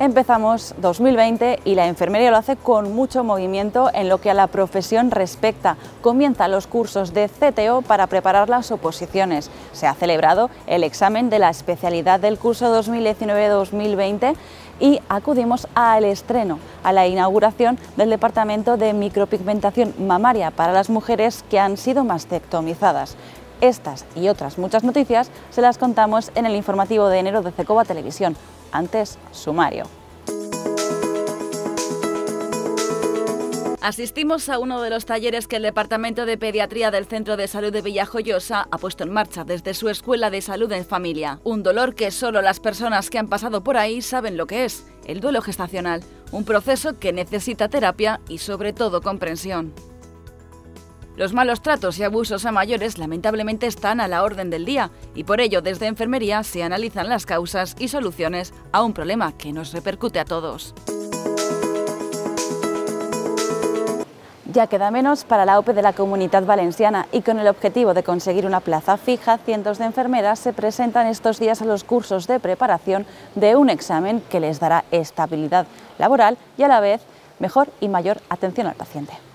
Empezamos 2020 y la enfermería lo hace con mucho movimiento en lo que a la profesión respecta. Comienzan los cursos de CTO para preparar las oposiciones. Se ha celebrado el examen de la especialidad del curso 2019-2020 y acudimos al estreno, a la inauguración del Departamento de Micropigmentación Mamaria para las mujeres que han sido mastectomizadas. Estas y otras muchas noticias se las contamos en el informativo de enero de Cecoba Televisión. Antes, sumario. Asistimos a uno de los talleres que el Departamento de Pediatría del Centro de Salud de Villajoyosa ha puesto en marcha desde su Escuela de Salud en Familia. Un dolor que solo las personas que han pasado por ahí saben lo que es, el duelo gestacional, un proceso que necesita terapia y sobre todo comprensión. Los malos tratos y abusos a mayores lamentablemente están a la orden del día y por ello desde enfermería se analizan las causas y soluciones a un problema que nos repercute a todos. Ya queda menos para la OPE de la Comunidad Valenciana y con el objetivo de conseguir una plaza fija, cientos de enfermeras se presentan estos días a los cursos de preparación de un examen que les dará estabilidad laboral y a la vez mejor y mayor atención al paciente.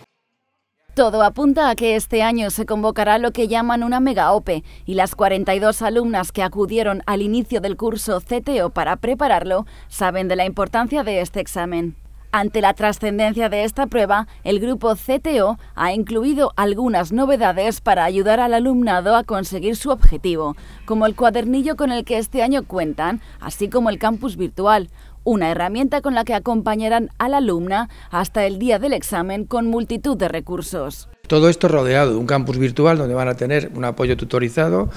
Todo apunta a que este año se convocará lo que llaman una mega OPE y las 42 alumnas que acudieron al inicio del curso CTO para prepararlo saben de la importancia de este examen. Ante la trascendencia de esta prueba, el grupo CTO ha incluido algunas novedades para ayudar al alumnado a conseguir su objetivo, como el cuadernillo con el que este año cuentan, así como el campus virtual, una herramienta con la que acompañarán a la alumna hasta el día del examen con multitud de recursos. Todo esto rodeado de un campus virtual donde van a tener un apoyo tutorizado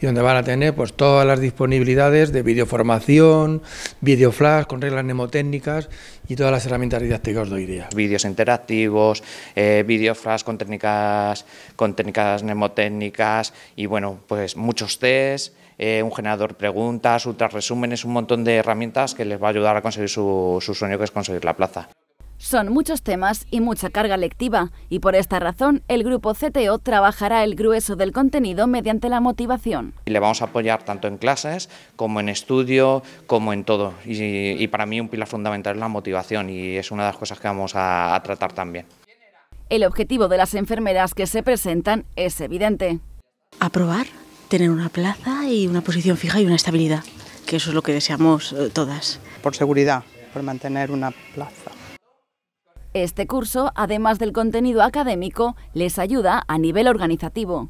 y donde van a tener pues todas las disponibilidades de videoformación, videoflash con reglas mnemotécnicas y todas las herramientas didácticas de hoy día. Vídeos interactivos, eh, videoflash con técnicas, con técnicas mnemotécnicas y bueno, pues muchos test, eh, un generador de preguntas, ultra resúmenes, un montón de herramientas que les va a ayudar a conseguir su sueño que es conseguir la plaza. Son muchos temas y mucha carga lectiva, y por esta razón el grupo CTO trabajará el grueso del contenido mediante la motivación. Y le vamos a apoyar tanto en clases como en estudio, como en todo. Y, y para mí un pilar fundamental es la motivación y es una de las cosas que vamos a, a tratar también. El objetivo de las enfermeras que se presentan es evidente. Aprobar, tener una plaza y una posición fija y una estabilidad, que eso es lo que deseamos eh, todas. Por seguridad, por mantener una plaza. Este curso, además del contenido académico, les ayuda a nivel organizativo.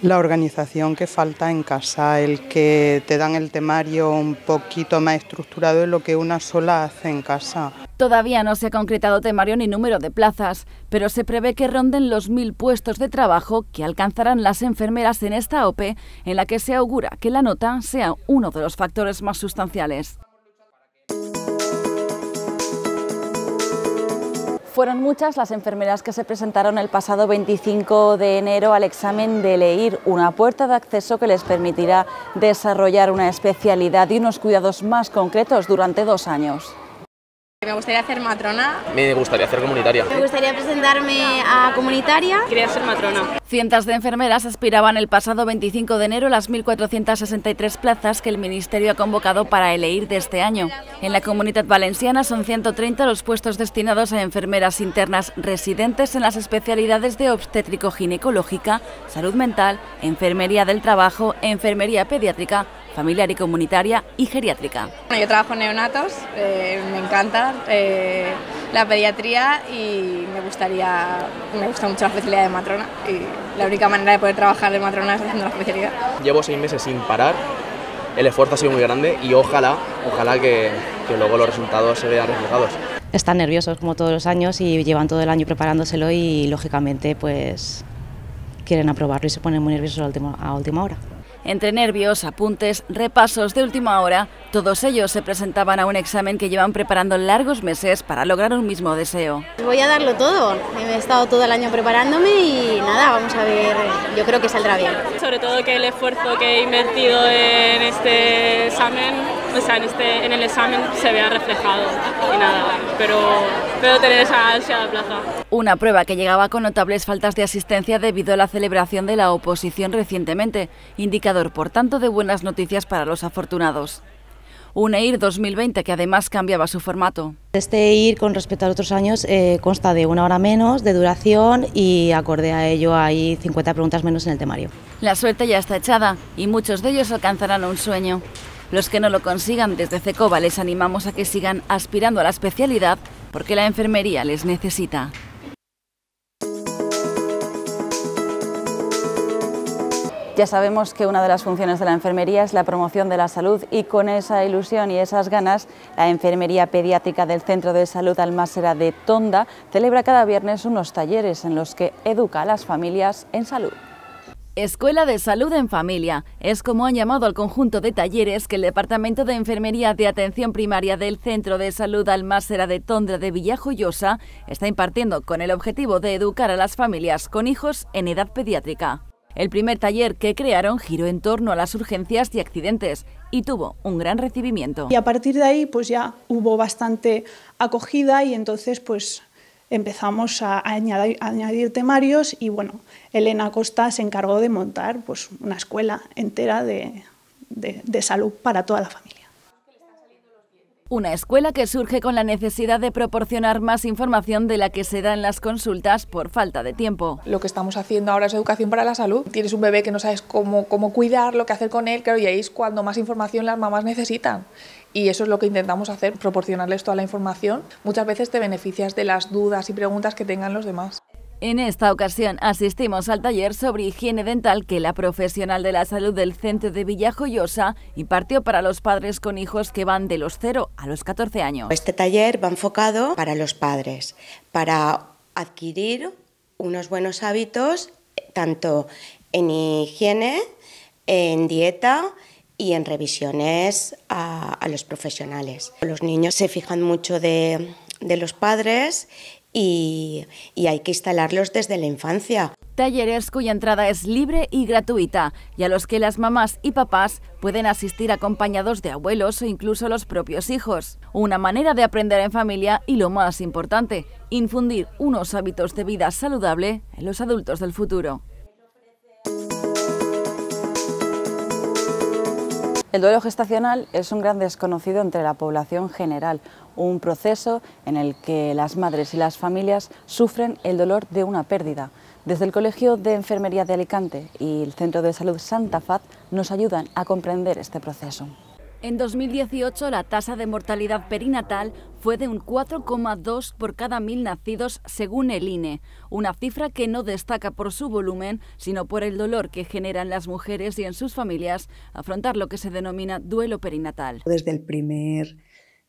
La organización que falta en casa, el que te dan el temario un poquito más estructurado de lo que una sola hace en casa. Todavía no se ha concretado temario ni número de plazas, pero se prevé que ronden los mil puestos de trabajo que alcanzarán las enfermeras en esta OPE, en la que se augura que la nota sea uno de los factores más sustanciales. Fueron muchas las enfermeras que se presentaron el pasado 25 de enero al examen de LEIR, una puerta de acceso que les permitirá desarrollar una especialidad y unos cuidados más concretos durante dos años. Me gustaría hacer matrona. Me gustaría hacer comunitaria. Me gustaría presentarme a comunitaria. Quería ser matrona. Cientos de enfermeras aspiraban el pasado 25 de enero las 1.463 plazas que el Ministerio ha convocado para elegir de este año. En la Comunidad Valenciana son 130 los puestos destinados a enfermeras internas residentes en las especialidades de obstétrico-ginecológica, salud mental, enfermería del trabajo, enfermería pediátrica, familiar y comunitaria y geriátrica. Yo trabajo en neonatos, eh, me encanta eh, la pediatría y me gustaría, me gusta mucho la especialidad de matrona y la única manera de poder trabajar de matrona es haciendo la especialidad. Llevo seis meses sin parar, el esfuerzo ha sido muy grande y ojalá, ojalá que, que luego los resultados se vean reflejados. Están nerviosos como todos los años y llevan todo el año preparándoselo y lógicamente pues quieren aprobarlo y se ponen muy nerviosos a última, a última hora. Entre nervios, apuntes, repasos de última hora, todos ellos se presentaban a un examen que llevan preparando largos meses para lograr un mismo deseo. Voy a darlo todo. He estado todo el año preparándome y nada, vamos a ver, yo creo que saldrá bien. Sobre todo que el esfuerzo que he invertido en este examen, o sea, en, este, en el examen se vea reflejado y nada, pero espero tener esa ansia de plaza. Una prueba que llegaba con notables faltas de asistencia debido a la celebración de la oposición recientemente, indicador por tanto de buenas noticias para los afortunados. Un EIR 2020 que además cambiaba su formato. Este EIR con respecto a otros años eh, consta de una hora menos de duración y acorde a ello hay 50 preguntas menos en el temario. La suerte ya está echada y muchos de ellos alcanzarán un sueño. Los que no lo consigan desde CECOBA les animamos a que sigan aspirando a la especialidad porque la enfermería les necesita. Ya sabemos que una de las funciones de la enfermería es la promoción de la salud y con esa ilusión y esas ganas, la Enfermería Pediátrica del Centro de Salud Almásera de Tonda celebra cada viernes unos talleres en los que educa a las familias en salud. Escuela de Salud en Familia es como han llamado al conjunto de talleres que el Departamento de Enfermería de Atención Primaria del Centro de Salud Almásera de Tondra de Villajoyosa está impartiendo con el objetivo de educar a las familias con hijos en edad pediátrica. El primer taller que crearon giró en torno a las urgencias y accidentes y tuvo un gran recibimiento. Y a partir de ahí pues ya hubo bastante acogida y entonces pues empezamos a añadir, temarios y bueno, Elena Costa se encargó de montar pues una escuela entera de salud para toda la familia. Una escuela que surge con la necesidad de proporcionar más información de la que se da en las consultas por falta de tiempo. Lo que estamos haciendo ahora es educación para la salud. Tienes un bebé que no sabes cómo, cómo cuidar, lo que hacer con él, claro, y ahí es cuando más información las mamás necesitan. Y eso es lo que intentamos hacer, proporcionarles toda la información. Muchas veces te beneficias de las dudas y preguntas que tengan los demás. En esta ocasión asistimos al taller sobre higiene dental que la profesional de la salud del centro de Villajoyosa impartió para los padres con hijos que van de los 0 a los 14 años. Este taller va enfocado para los padres, para adquirir unos buenos hábitos tanto en higiene, en dieta y en revisiones a, los profesionales. Los niños se fijan mucho de, de los padres y, hay que instalarlos desde la infancia. Talleres cuya entrada es libre y gratuita y a los que las mamás y papás pueden asistir acompañados de abuelos o incluso los propios hijos. Una manera de aprender en familia y lo más importante, infundir unos hábitos de vida saludable en los adultos del futuro. El duelo gestacional es un gran desconocido entre la población general, un proceso en el que las madres y las familias sufren el dolor de una pérdida. Desde el Colegio de Enfermería de Alicante y el Centro de Salud Santa Faz nos ayudan a comprender este proceso. En 2018 la tasa de mortalidad perinatal fue de un 4,2 por cada mil nacidos según el INE, una cifra que no destaca por su volumen, sino por el dolor que generan las mujeres y en sus familias afrontar lo que se denomina duelo perinatal. Desde el primer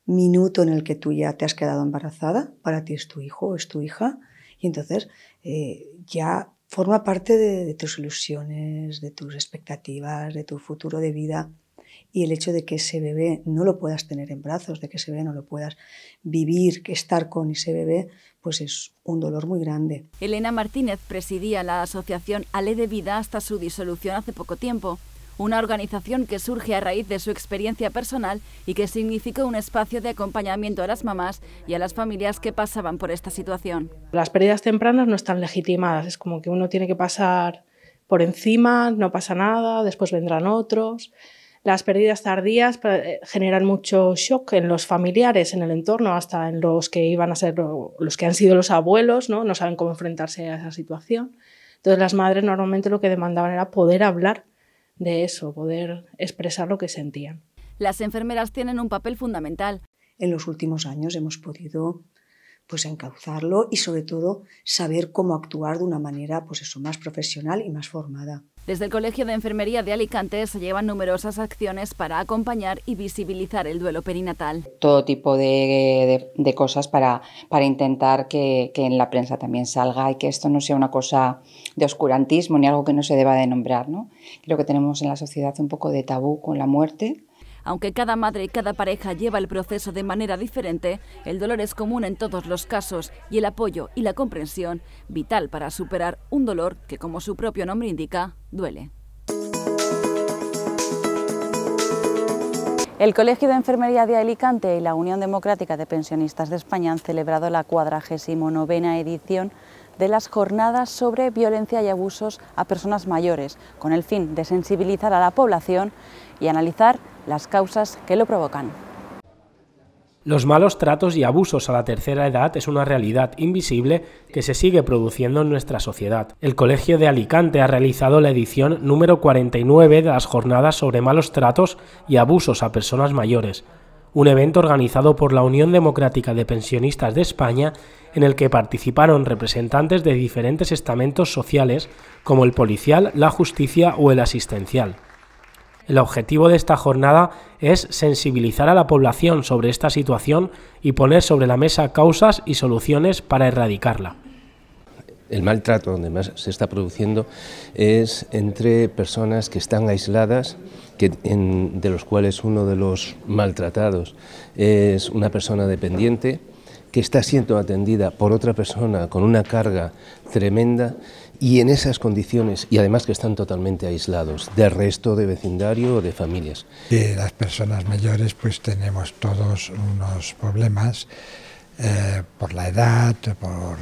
minuto en el que tú ya te has quedado embarazada, para ti es tu hijo o es tu hija, y entonces eh, ya forma parte de tus ilusiones, de tus expectativas, de tu futuro de vida y el hecho de que ese bebé no lo puedas tener en brazos, de que ese bebé no lo puedas vivir, que estar con ese bebé, pues es un dolor muy grande. Elena Martínez presidía la asociación Ale de Vida hasta su disolución hace poco tiempo una organización que surge a raíz de su experiencia personal y que significó un espacio de acompañamiento a las mamás y a las familias que pasaban por esta situación. Las pérdidas tempranas no están legitimadas, es como que uno tiene que pasar por encima, no pasa nada, después vendrán otros. Las pérdidas tardías eh, generan mucho shock en los familiares, en el entorno, hasta en los que iban a ser los que han sido los abuelos, ¿no? no saben cómo enfrentarse a esa situación. Entonces las madres normalmente lo que demandaban era poder hablar de eso, poder expresar lo que sentían. Las enfermeras tienen un papel fundamental. En los últimos años hemos podido pues encauzarlo y sobre todo saber cómo actuar de una manera pues eso, más profesional y más formada. Desde el Colegio de Enfermería de Alicante se llevan numerosas acciones para acompañar y visibilizar el duelo perinatal. Todo tipo de, cosas para, para intentar que, que, en la prensa también salga y que esto no sea una cosa de oscurantismo ni algo que no se deba de nombrar. ¿no? Creo que tenemos en la sociedad un poco de tabú con la muerte aunque cada madre y cada pareja lleva el proceso de manera diferente, el dolor es común en todos los casos y el apoyo y la comprensión vital para superar un dolor que, como su propio nombre indica, duele. El Colegio de Enfermería de Alicante y la Unión Democrática de Pensionistas de España han celebrado la 49 edición de las jornadas sobre violencia y abusos a personas mayores, con el fin de sensibilizar a la población y analizar las causas que lo provocan. Los malos tratos y abusos a la tercera edad es una realidad invisible que se sigue produciendo en nuestra sociedad. El Colegio de Alicante ha realizado la edición número 49 de las jornadas sobre malos tratos y abusos a personas mayores, un evento organizado por la Unión Democrática de Pensionistas de España en el que participaron representantes de diferentes estamentos sociales como el policial, la justicia o el asistencial. El objetivo de esta jornada es sensibilizar a la población sobre esta situación y poner sobre la mesa causas y soluciones para erradicarla. El maltrato donde más se está produciendo es entre personas que están aisladas, que de los cuales uno de los maltratados es una persona dependiente, que está siendo atendida por otra persona con una carga tremenda y en esas condiciones, y además que están totalmente aislados del resto de vecindario o de familias. las personas mayores pues tenemos todos unos problemas eh, por la edad, por,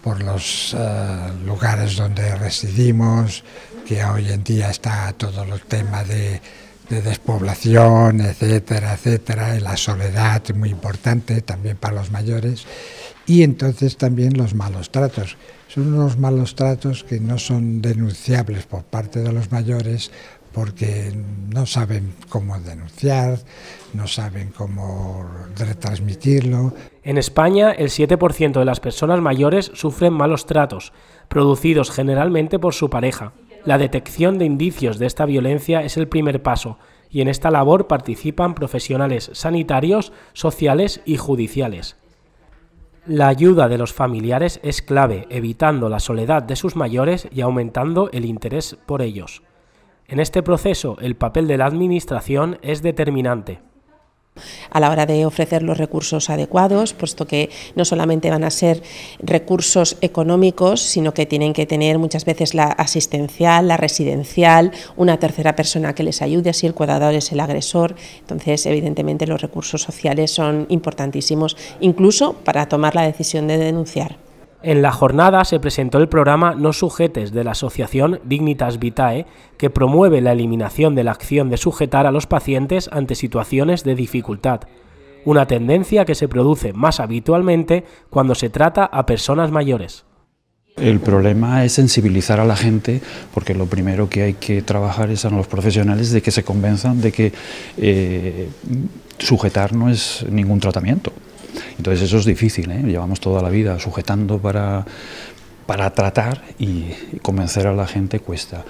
por los eh, lugares donde residimos, que hoy en día está todo el tema de, de despoblación, etcétera, etcétera, y la soledad muy importante también para los mayores, y entonces también los malos tratos son unos malos tratos que no son denunciables por parte de los mayores porque no saben cómo denunciar, no saben cómo retransmitirlo. En España, el 7% de las personas mayores sufren malos tratos, producidos generalmente por su pareja. La detección de indicios de esta violencia es el primer paso, y en esta labor participan profesionales sanitarios, sociales y judiciales. La ayuda de los familiares es clave, evitando la soledad de sus mayores y aumentando el interés por ellos. En este proceso, el papel de la Administración es determinante a la hora de ofrecer los recursos adecuados, puesto que no solamente van a ser recursos económicos, sino que tienen que tener muchas veces la asistencial, la residencial, una tercera persona que les ayude, así el cuidador es el agresor. Entonces, evidentemente, los recursos sociales son importantísimos, incluso para tomar la decisión de denunciar. En la jornada se presentó el programa No Sujetes de la asociación Dignitas Vitae, que promueve la eliminación de la acción de sujetar a los pacientes ante situaciones de dificultad, una tendencia que se produce más habitualmente cuando se trata a personas mayores. El problema es sensibilizar a la gente, porque lo primero que hay que trabajar es a los profesionales de que se convenzan de que eh, sujetar no es ningún tratamiento. Entonces eso es difícil, ¿eh? llevamos toda la vida sujetando para, para tratar y convencer a la gente cuesta.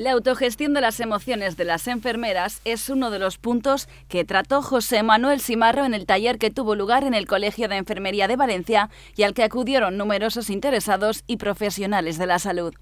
La autogestión de las emociones de las enfermeras es uno de los puntos que trató José Manuel Simarro en el taller que tuvo lugar en el Colegio de Enfermería de Valencia y al que acudieron numerosos interesados y profesionales de la salud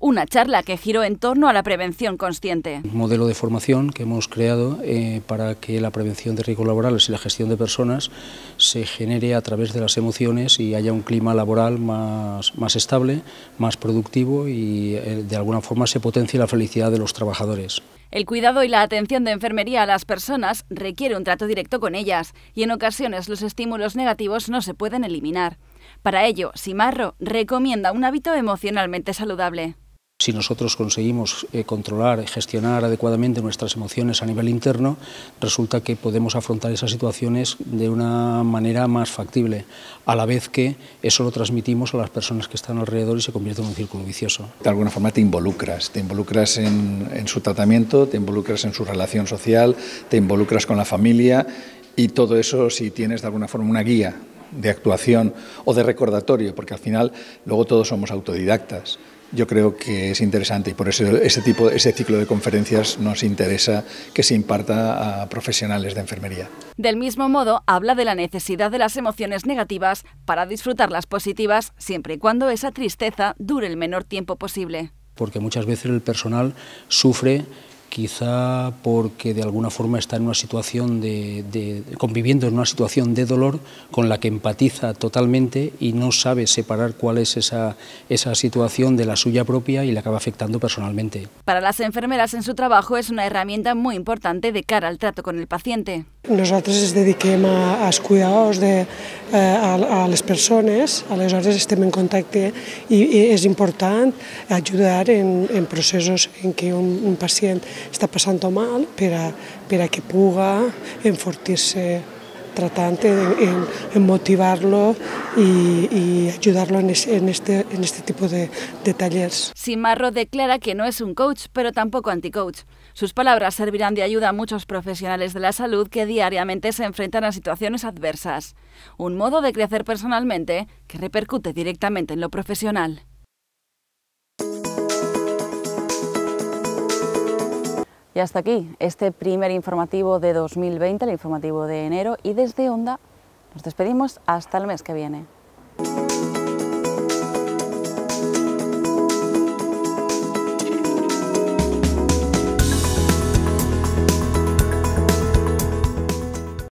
una charla que giró en torno a la prevención consciente. Un modelo de formación que hemos creado eh, para que la prevención de riesgos laborales y la gestión de personas se genere a través de las emociones y haya un clima laboral más, más estable, más productivo y eh, de alguna forma se potencie la felicidad de los trabajadores. El cuidado y la atención de enfermería a las personas requiere un trato directo con ellas y en ocasiones los estímulos negativos no se pueden eliminar. Para ello, Simarro recomienda un hábito emocionalmente saludable. Si nosotros conseguimos eh, controlar y gestionar adecuadamente nuestras emociones a nivel interno, resulta que podemos afrontar esas situaciones de una manera más factible, a la vez que eso lo transmitimos a las personas que están alrededor y se convierte en un círculo vicioso. De alguna forma te involucras, te involucras en, en su tratamiento, te involucras en su relación social, te involucras con la familia y todo eso si tienes de alguna forma una guía de actuación o de recordatorio, porque al final luego todos somos autodidactas yo creo que es interesante y por eso ese, tipo, ese ciclo de conferencias nos interesa que se imparta a profesionales de enfermería. Del mismo modo, habla de la necesidad de las emociones negativas para disfrutar las positivas siempre y cuando esa tristeza dure el menor tiempo posible. Porque muchas veces el personal sufre quizá porque de alguna forma está en una situación de, conviviendo en una situación de dolor con la que empatiza totalmente y no sabe separar cuál es esa, esa situación de la suya propia y le acaba afectando personalmente. Para las enfermeras en su trabajo es una herramienta muy importante de cara al trato con el paciente. Nosaltres ens dediquem a, als cuidadors de, eh, a, a les persones, aleshores estem en contacte i, i és important ajudar en, en processos en què un, un pacient està passant mal per a, que puga enfortir-se tratant en, en motivar-lo y, ayudarlo en, este, en este tipo de, de talleres. Simarro declara que no es un coach, pero tampoco anti-coach. Sus palabras servirán de ayuda a muchos profesionales de la salud que diariamente se enfrentan a situaciones adversas. Un modo de crecer personalmente que repercute directamente en lo profesional. Y hasta aquí este primer informativo de 2020, el informativo de enero, y desde Onda nos despedimos hasta el mes que viene.